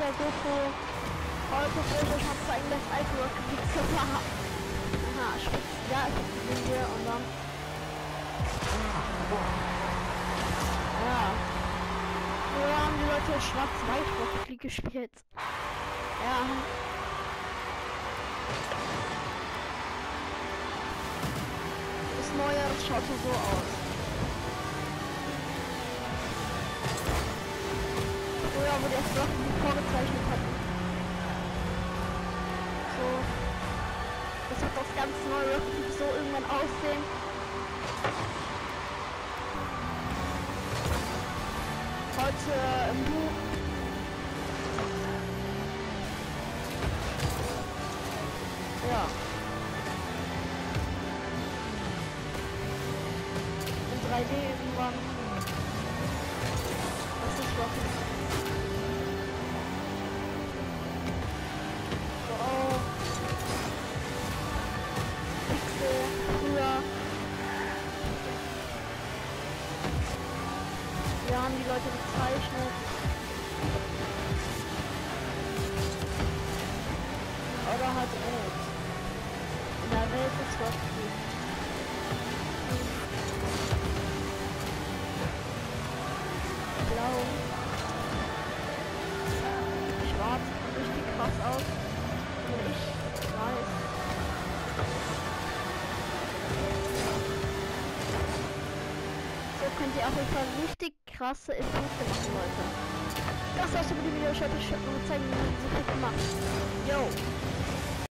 wieder Goku. Heute will ich euch mal zeigen, dass alte Rocket war. Aha, ja, ich bin hier und dann. Ja. Früher haben die Leute schwarz-weiß Rocket League gespielt. Ja. Das neue, das schaut so so aus. Wo die erst Rocket League vorgezeichnet hatten. So. Das wird das ganz neue Rocket League so irgendwann aussehen. Heute im Buch. Ja. In 3D irgendwann. Wir haben die Leute gezeichnet. Oder halt rot. In der Welt ist was gut. Blau. Schwarz sieht richtig krass aus. Und ich weiß. Könnt ihr auf jeden Fall richtig krasse Effekte machen, Leute. Das war's über die Video. Schaut euch mal zeigen, wie man diese Effekte. Yo!